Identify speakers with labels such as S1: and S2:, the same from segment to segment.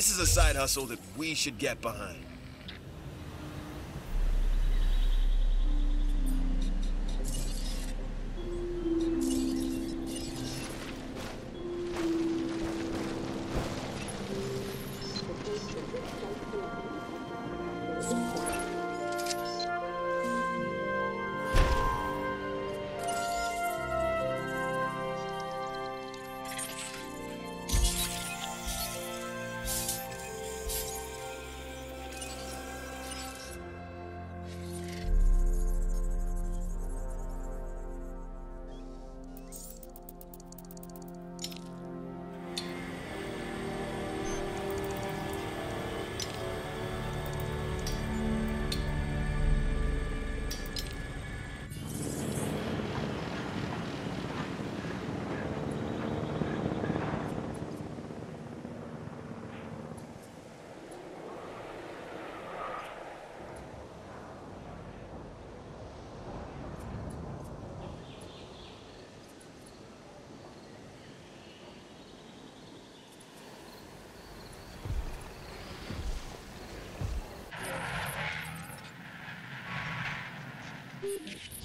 S1: This is a side hustle that we should get behind. Thank you.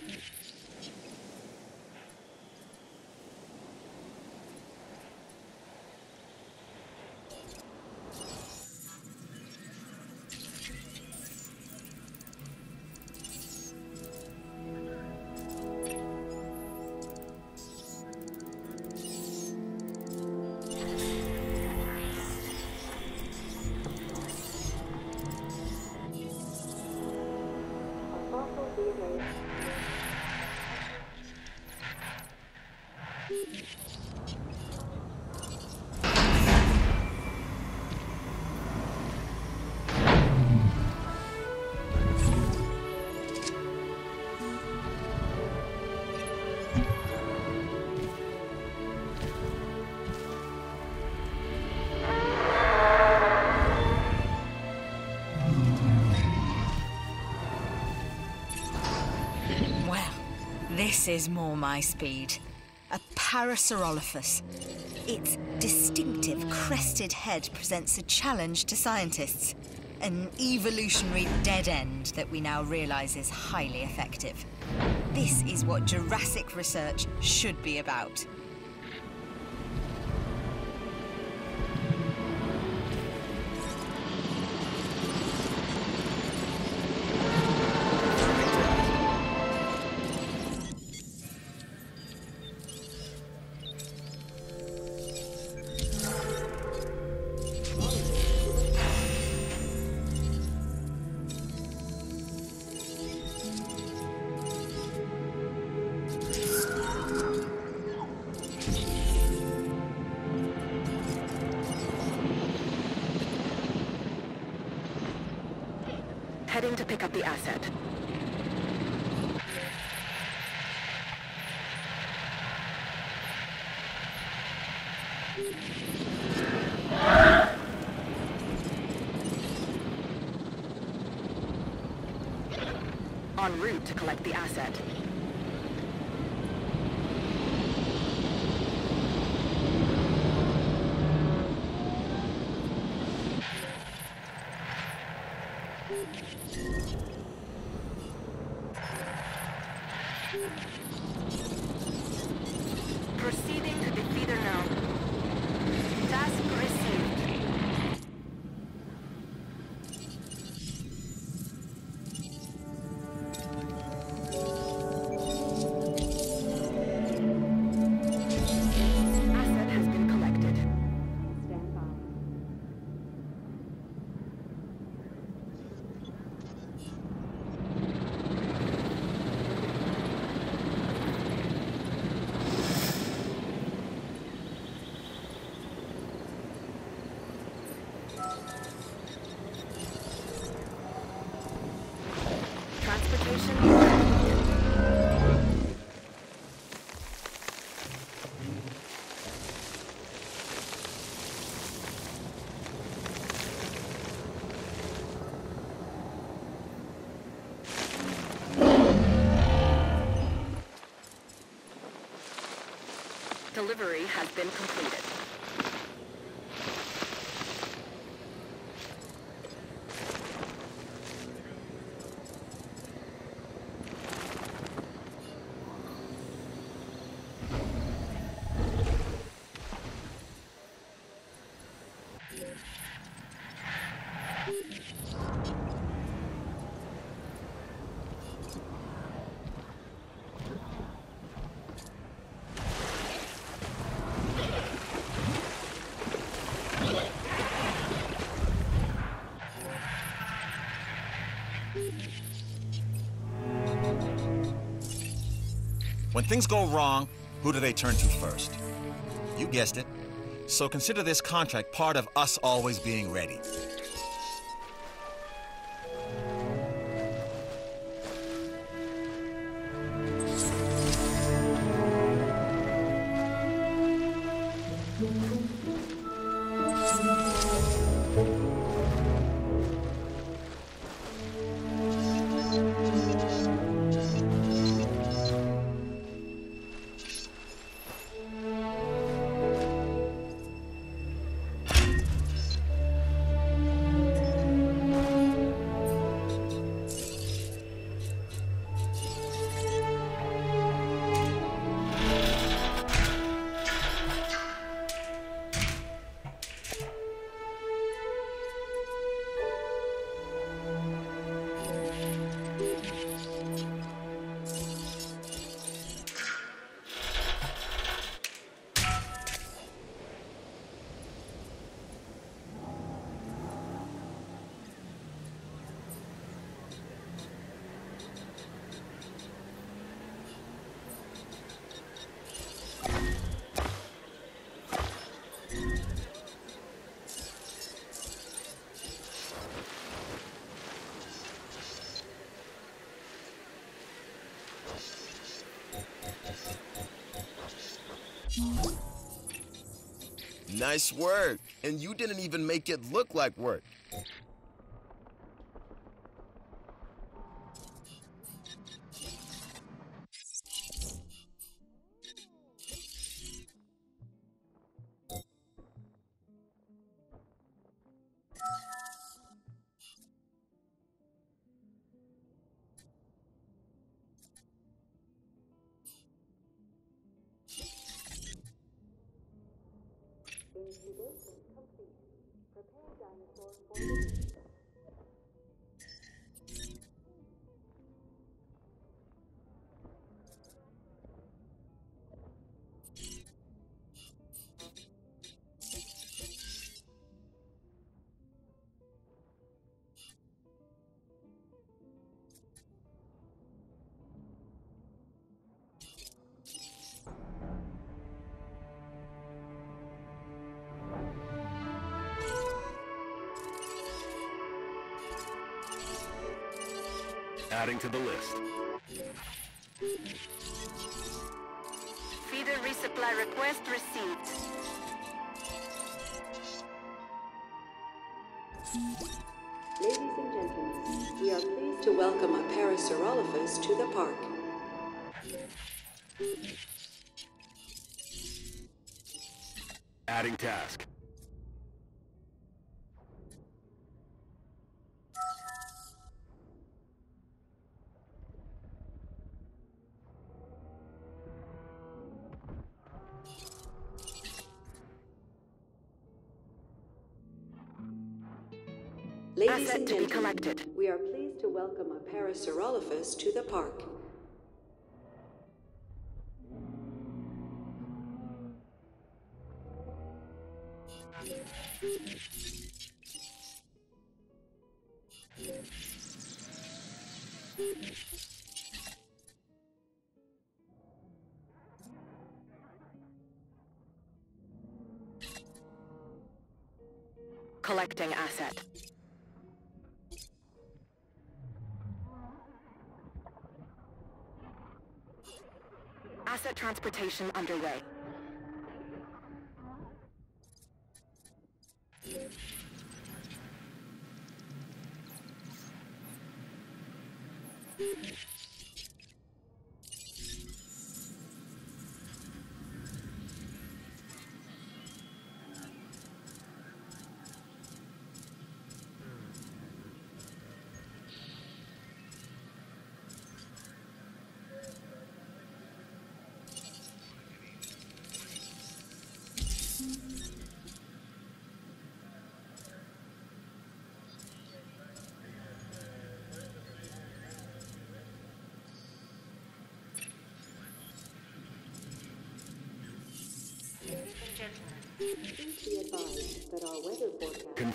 S1: Thank you.
S2: This is more my speed. A Parasaurolophus. Its distinctive crested head presents a challenge to scientists. An evolutionary dead end that we now realize is highly effective. This is what Jurassic research should be about.
S3: Collect the Delivery has been completed.
S4: When things go wrong, who do they turn to first? You guessed it. So consider this contract part of us always being ready.
S5: Nice work. And you didn't even make it look like work.
S6: To the list.
S3: Feeder resupply request received.
S1: Ladies and gentlemen, we are pleased to welcome a Parasaurolophus to the park.
S6: Adding task.
S1: Ladies
S3: Asset
S1: and
S3: to be
S1: gentlemen,
S3: collected.
S1: we are pleased to welcome a Parasaurolophus to the park.
S3: Transportation underway.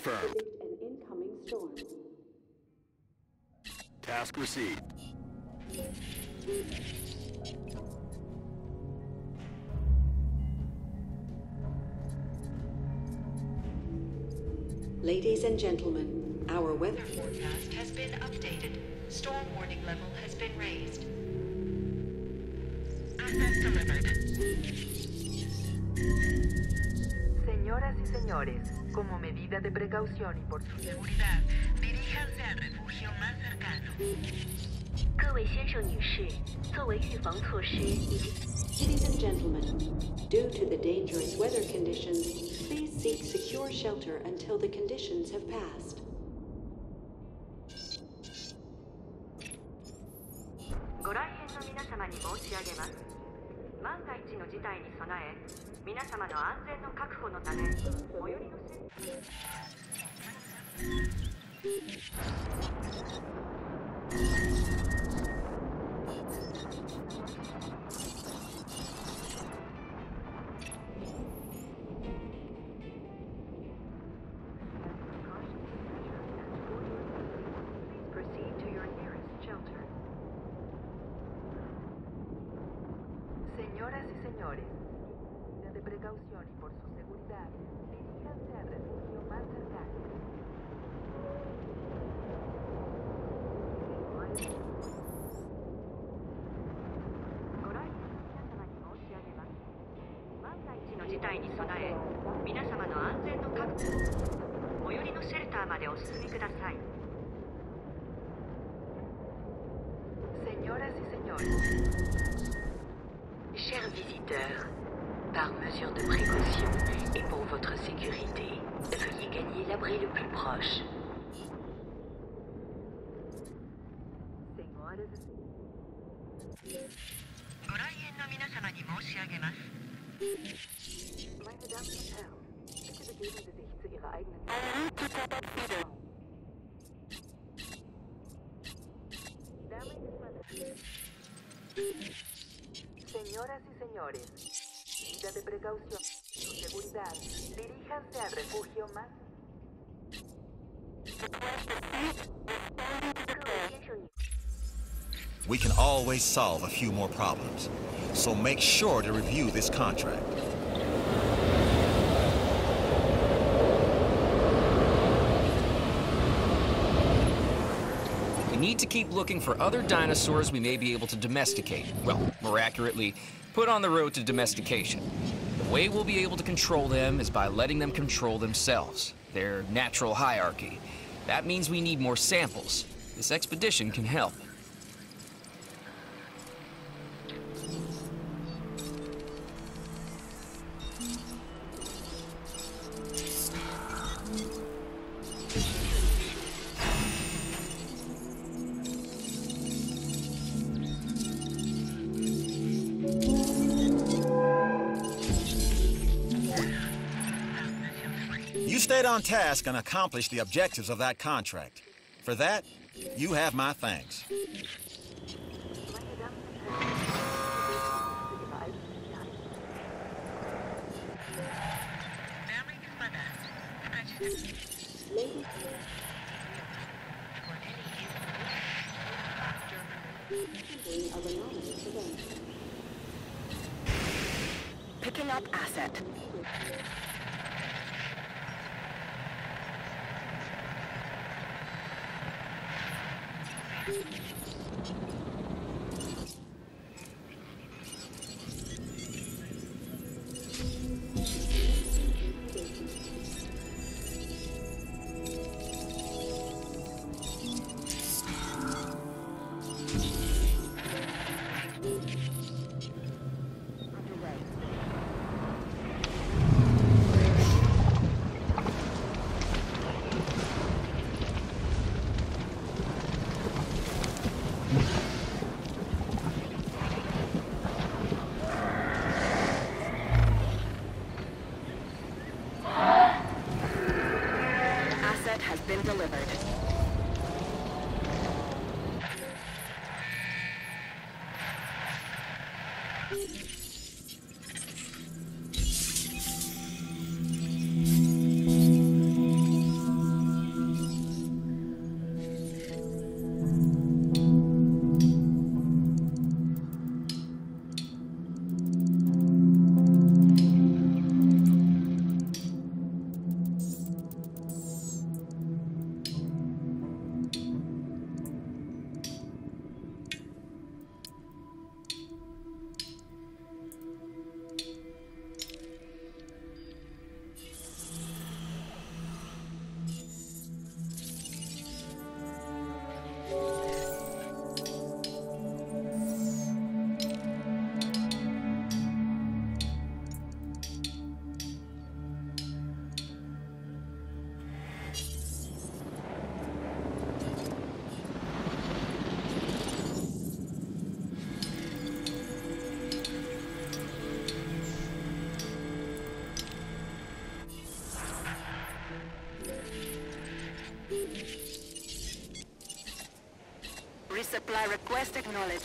S6: Confirmed.
S1: an incoming storm.
S6: Task received.
S1: Ladies and gentlemen, our weather forecast has been updated. Storm warning level has been raised.
S3: Asset delivered.
S7: Señoras y señores, como medida de precaución y por su seguridad, diríjanse al refugio más cercano.
S8: 各位先生、女士，作为预防措施，以及
S1: Ladies and gentlemen, due to the dangerous weather conditions, please seek secure shelter until the conditions have passed.
S7: Señoras y señores, de precaución y por su seguridad,
S3: precaución. Su seguridad. Diríjanse al refugio más.
S4: We can always solve a few more problems, so make sure to review this contract.
S9: We need to keep looking for other dinosaurs we may be able to domesticate. Well, more accurately, put on the road to domestication. Way we'll be able to control them is by letting them control themselves, their natural hierarchy. That means we need more samples. This expedition can help.
S4: On task and accomplish the objectives of that contract. For that, you have my thanks.
S3: Picking up asset. Been delivered. Resupply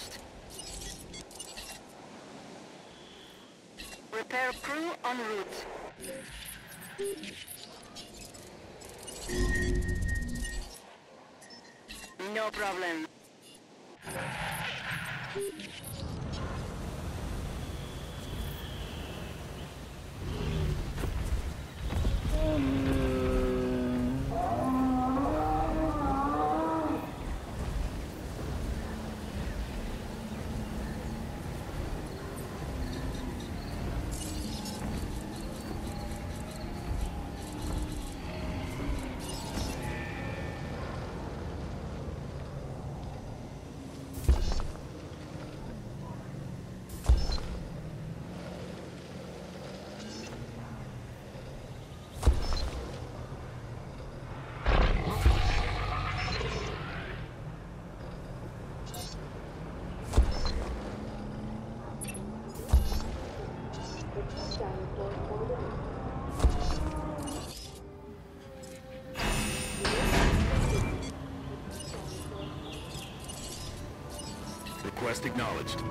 S3: acknowledged.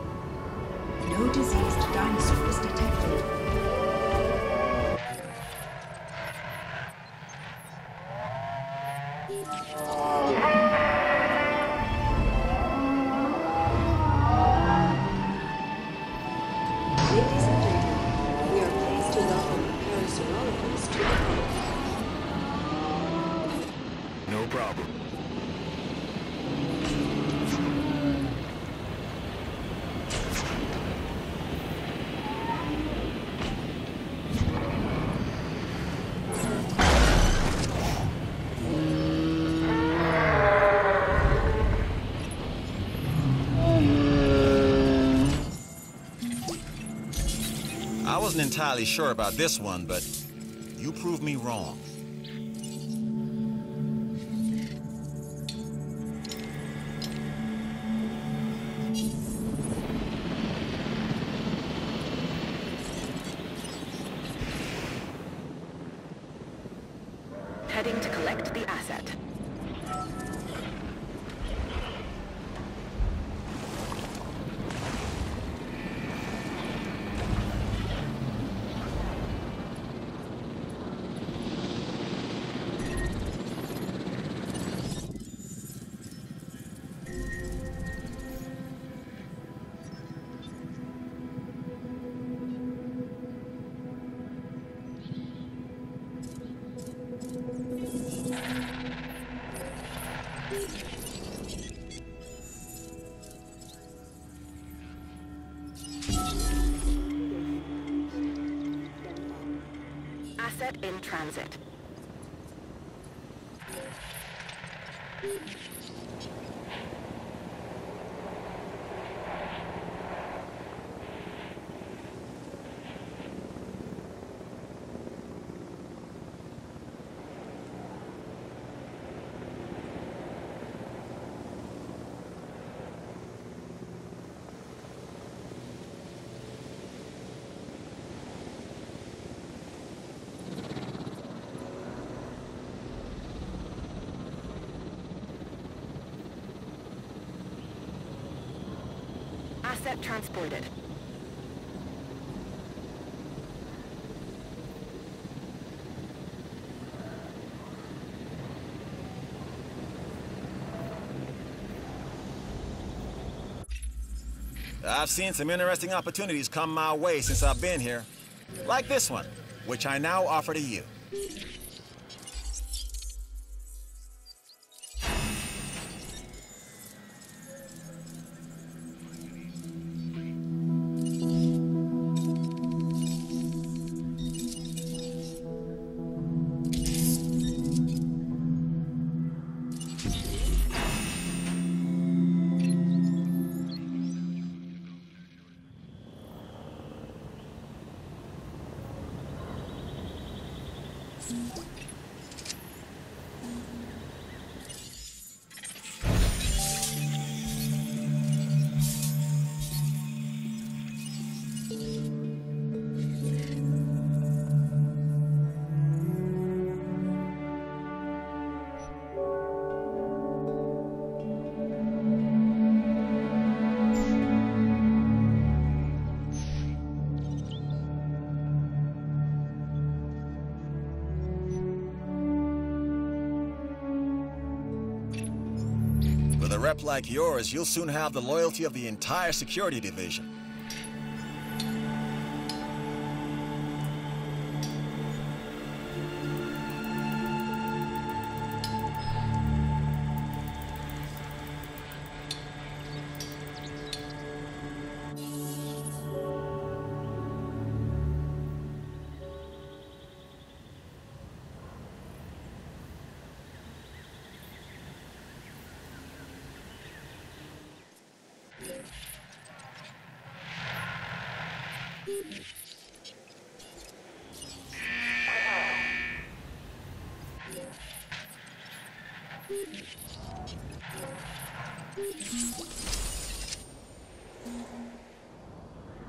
S3: No
S1: diseased dinosaurs detected.
S4: Entirely sure about this one, but you proved me wrong.
S3: Transported.
S4: I've seen some interesting opportunities come my way since I've been here. Like this one, which I now offer to you. Like yours, you'll soon have the loyalty of the entire security division.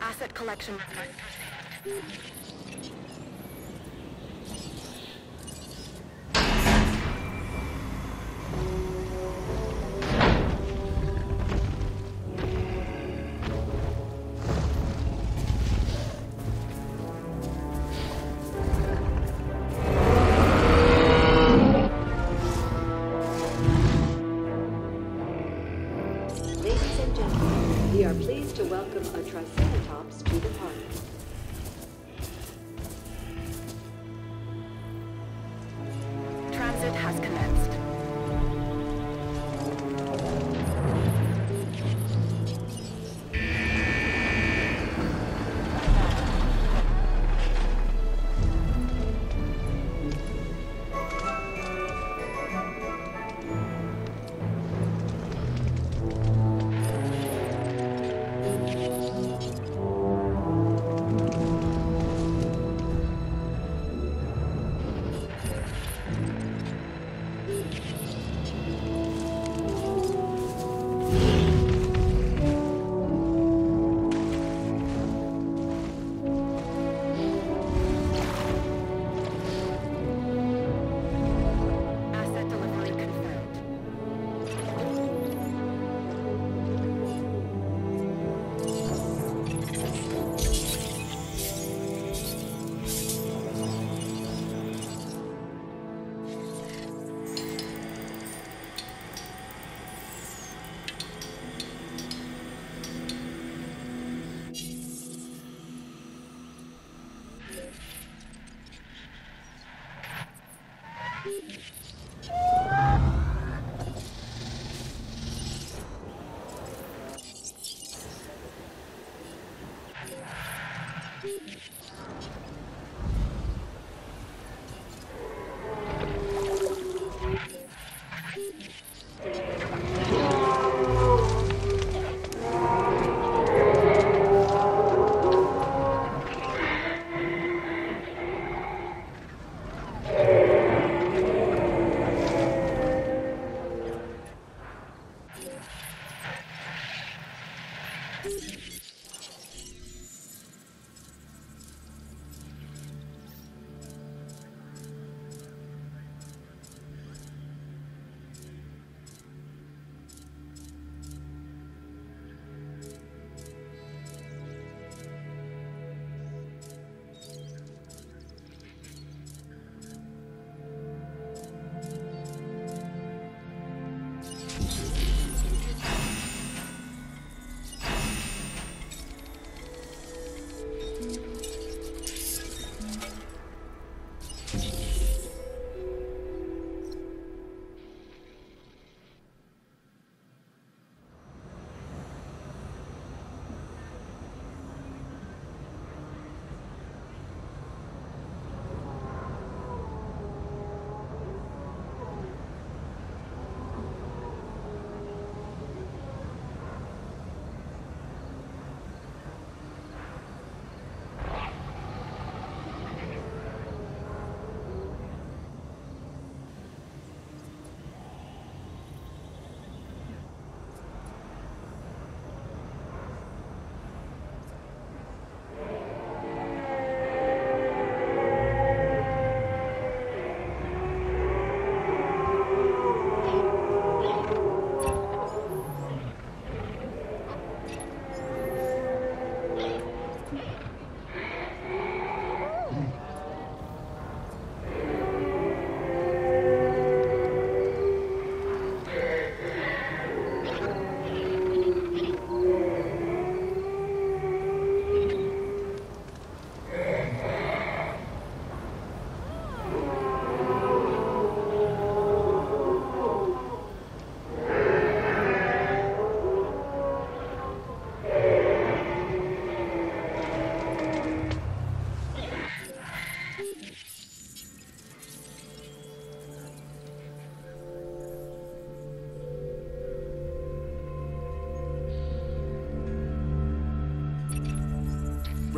S3: Asset collection.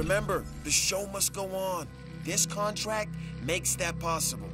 S5: Remember, the show must go on. This contract makes that possible.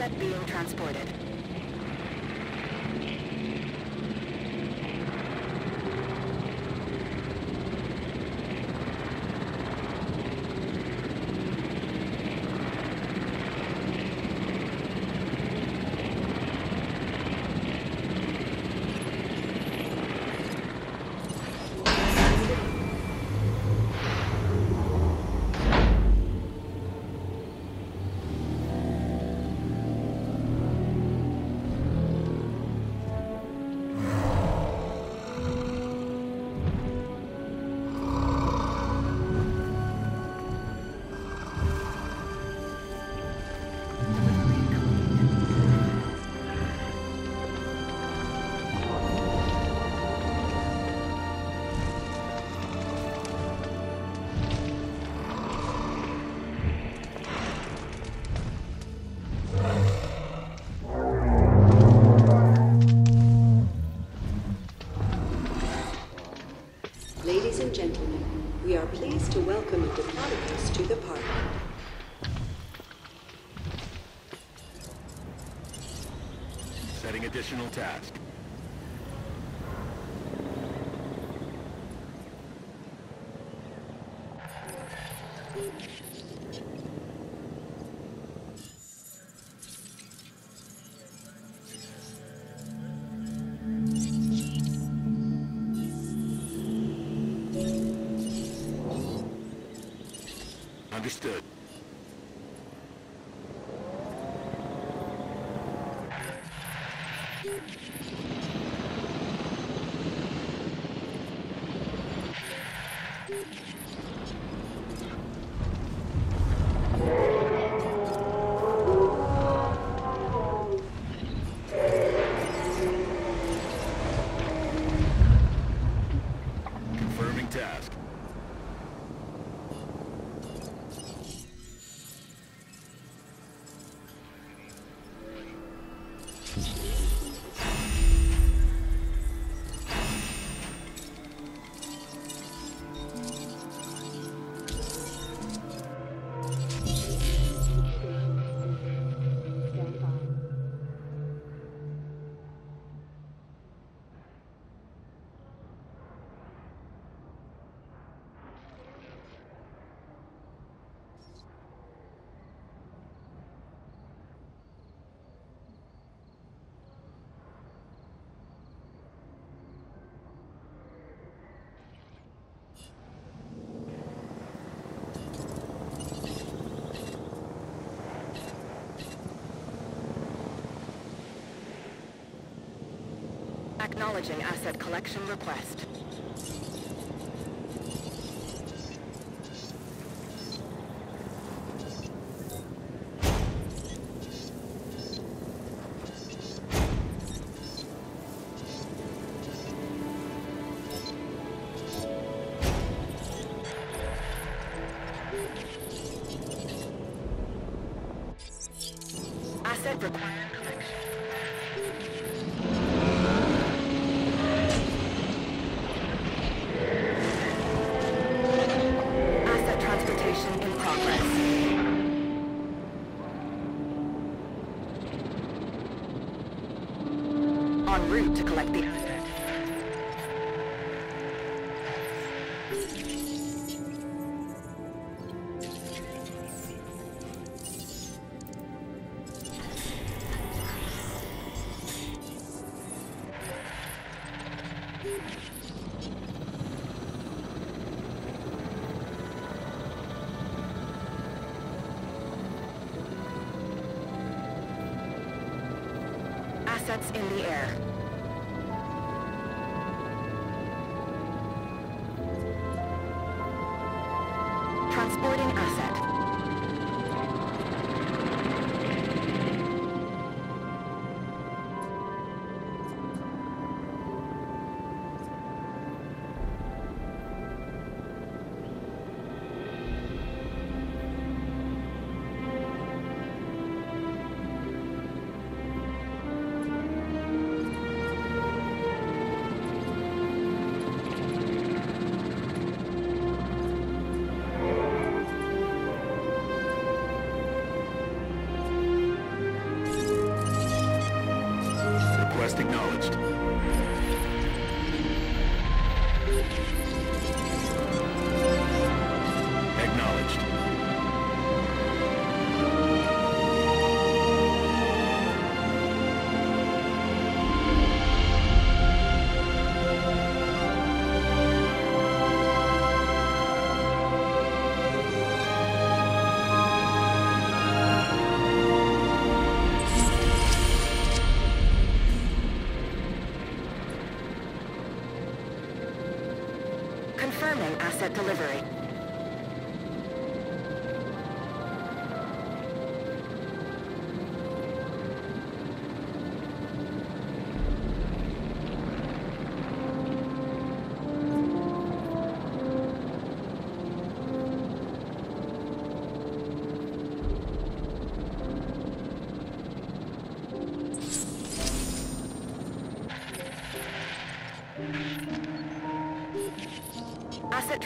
S1: Asset being we are pleased to welcome Diplodocus to the park.
S6: Setting additional task.
S3: Acknowledging asset collection request. Asset required in the air.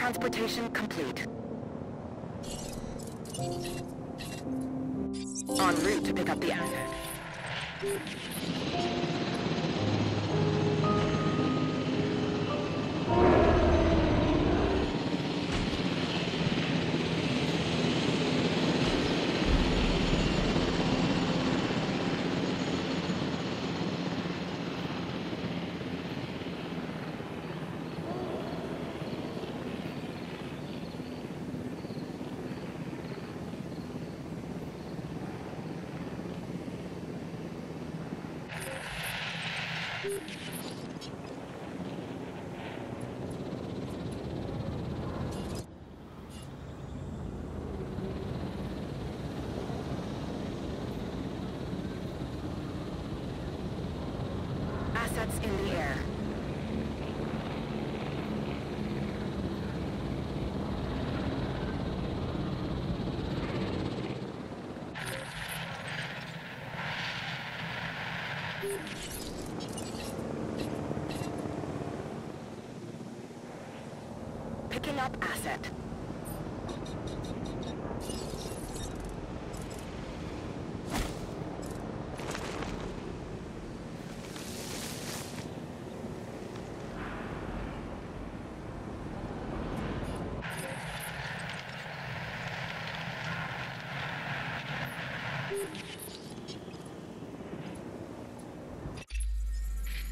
S3: Transportation complete. En route to pick up the asset. Assets in the air. Picking up asset.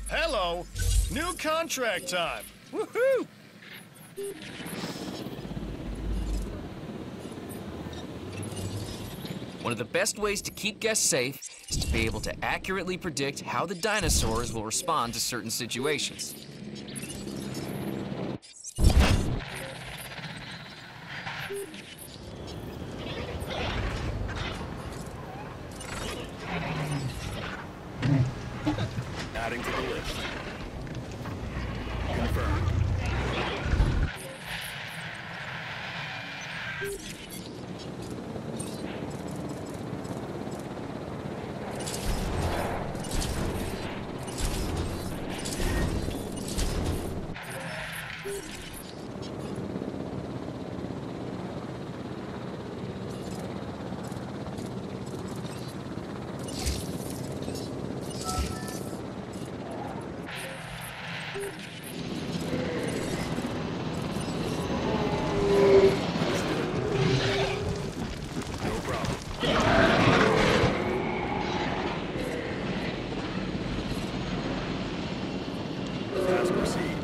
S10: Hello! New contract time! Woohoo!
S9: One of the best ways to keep guests safe is to be able to accurately predict how the dinosaurs will respond to certain situations.
S6: Adding to the list. Confirmed. No problem. Task proceed.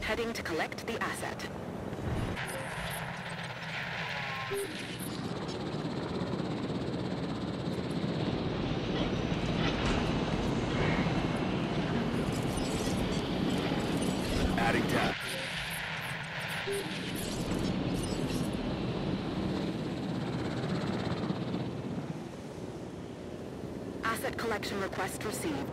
S3: Heading to collect the asset.
S6: Adding task.
S3: Asset collection request received.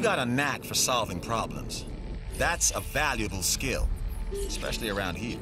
S3: You got a knack for solving problems. That's a valuable skill, especially around here.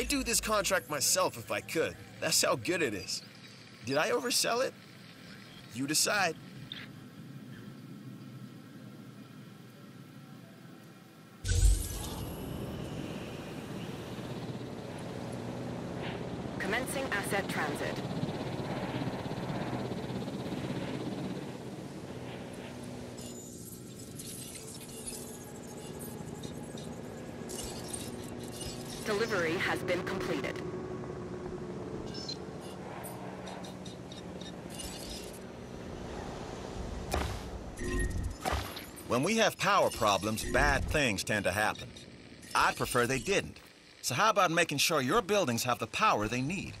S5: I'd do this contract myself if I could. That's how good it is. Did I oversell it? You decide.
S3: Commencing asset transit. Delivery has been completed.
S4: When we have power problems, bad things tend to happen. I'd prefer they didn't. So how about making sure your buildings have the power they need?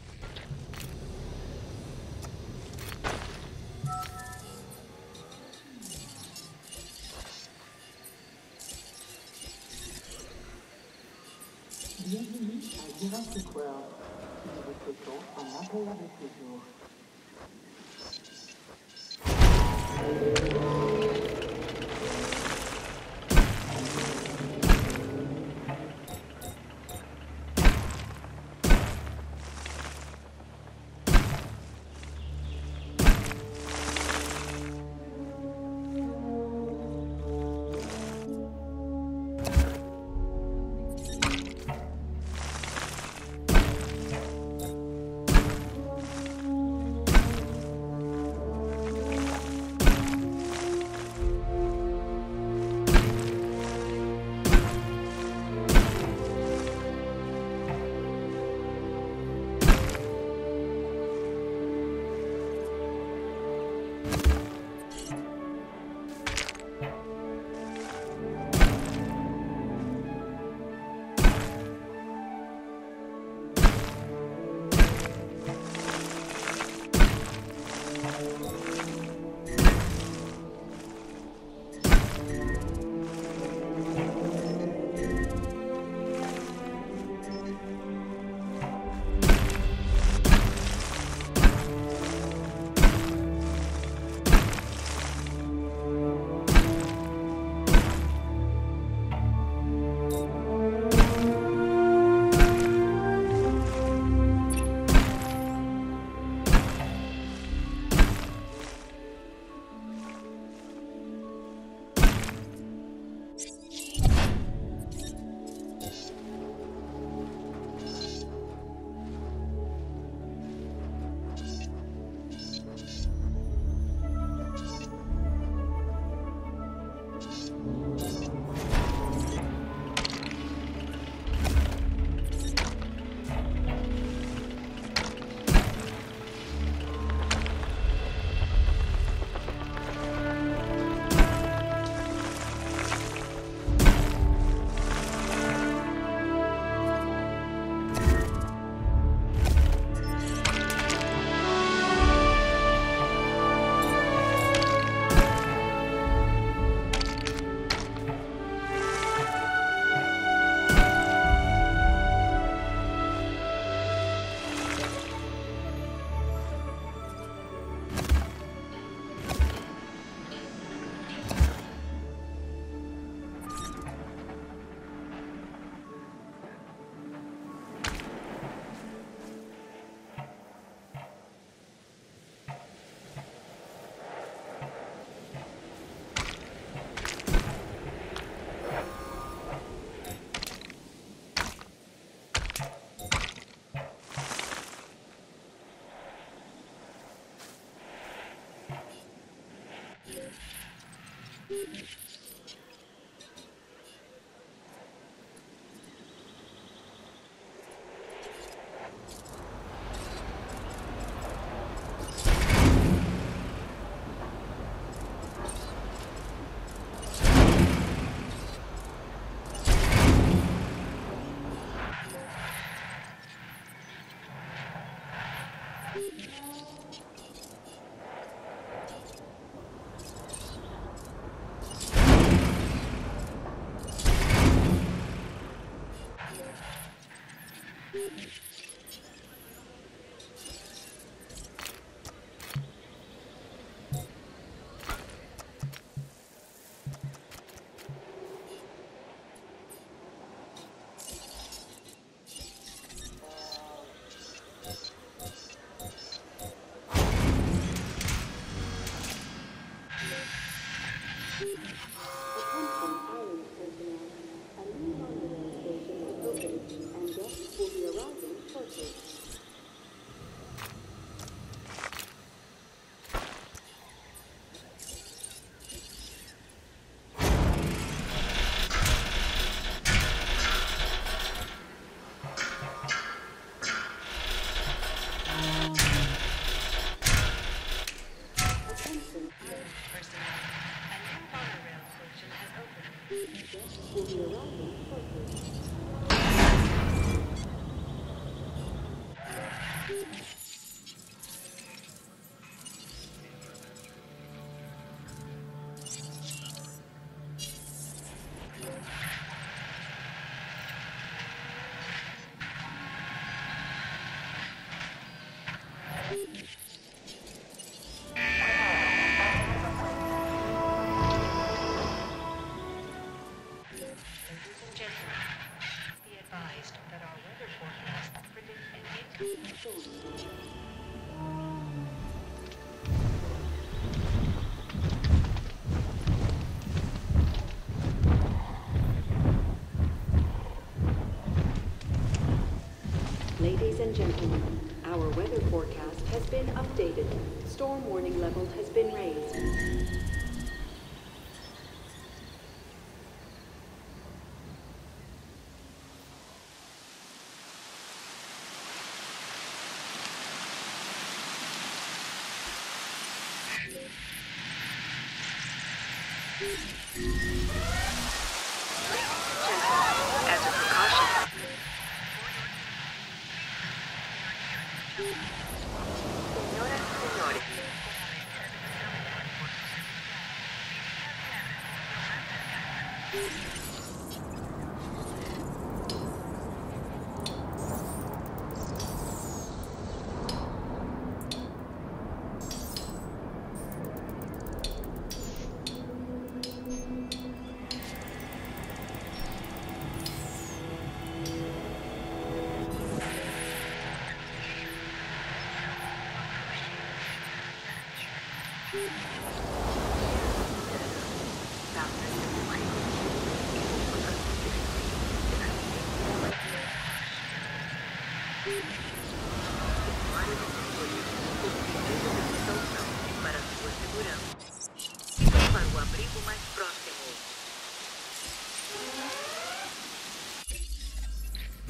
S3: And gentlemen, our weather forecast has been updated. Storm warning level has been raised.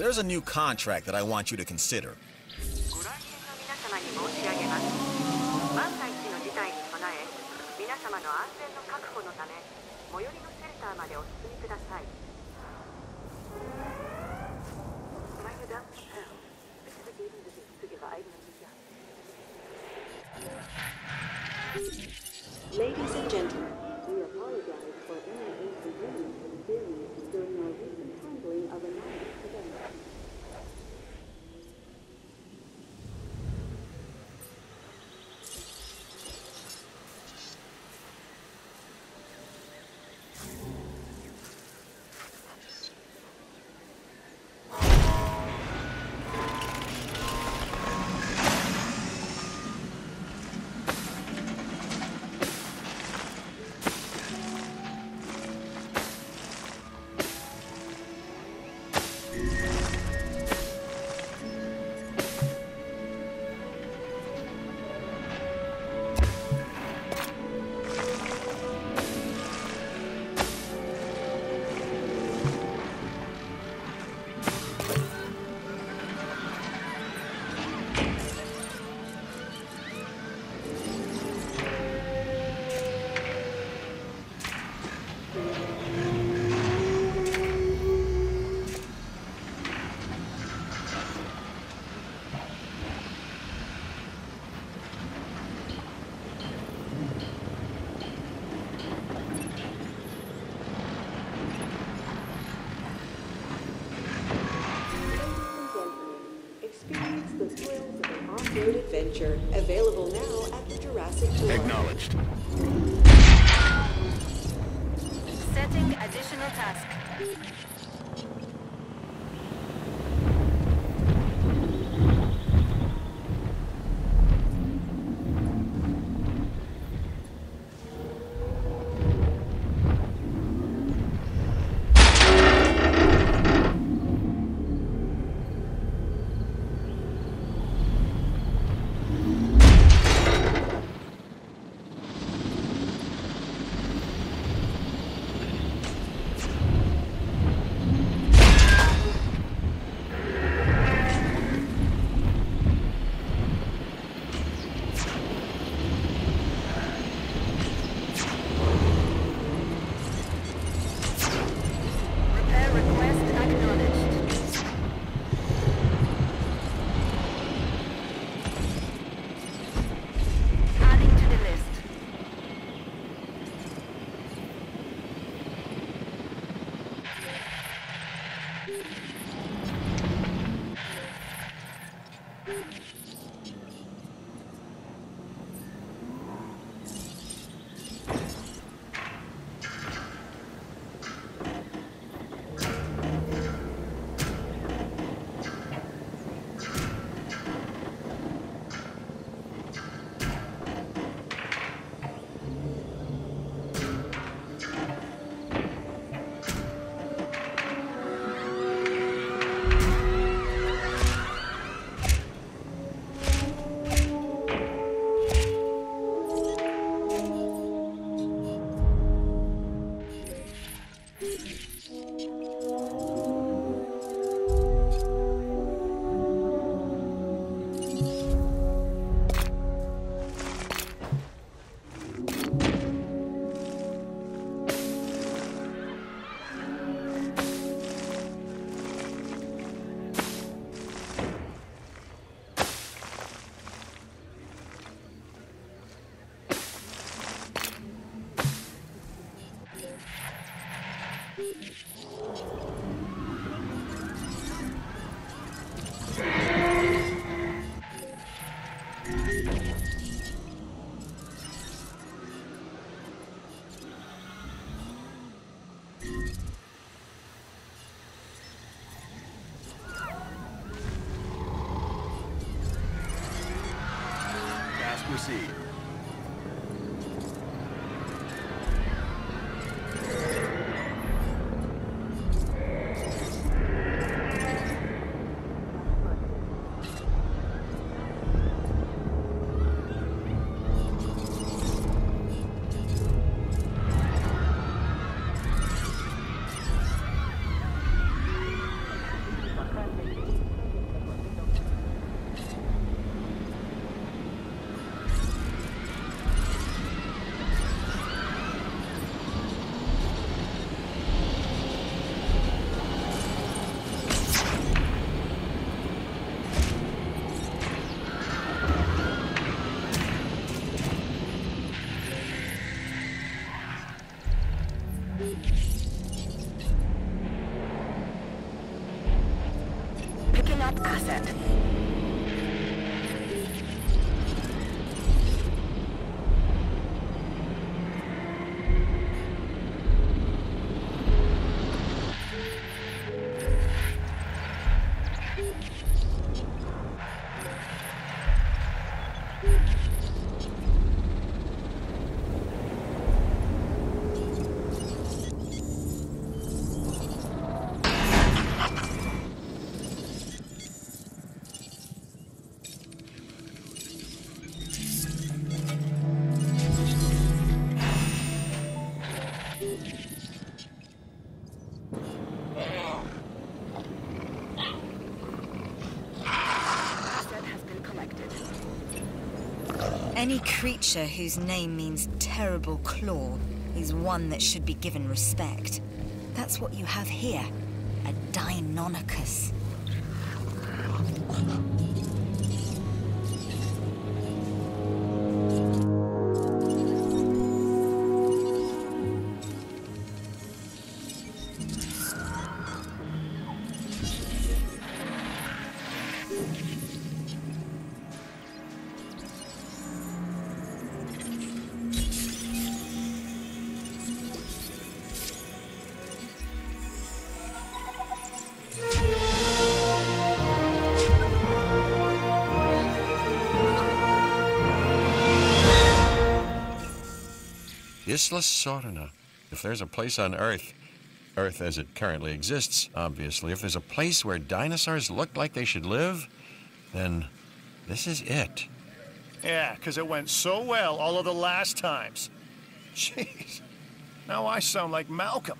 S4: There's a new contract that I want you to consider.
S7: ご来店の皆様に申し上げます。万が一の事態に備え、皆様の安全の確保のため、最寄りのシェルターまでお進みください。
S8: Meine Damen und Herren, bitte begeben Sie sich zu Ihrer eigenen Sicherheit.
S1: Ladies and gentlemen, adventure available now at the Jurassic Tour.
S7: Task
S2: creature whose name means terrible claw is one that should be given respect. That's what you have here. A Deinonychus.
S11: Isla Sorna. If there's a place on Earth, Earth as it currently exists, obviously, if there's a place where dinosaurs look like they should live, then this is it.
S10: Yeah, because it went so well all of the last times. Jeez. Now I sound like Malcolm.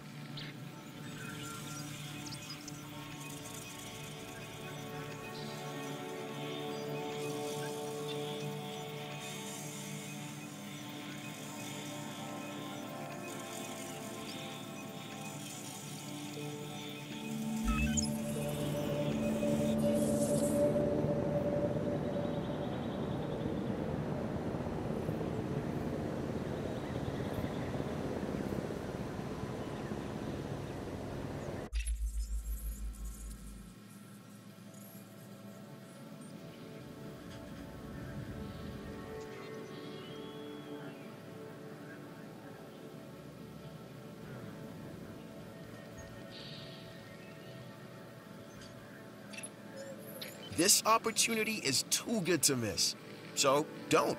S5: This opportunity is too good to miss. So don't.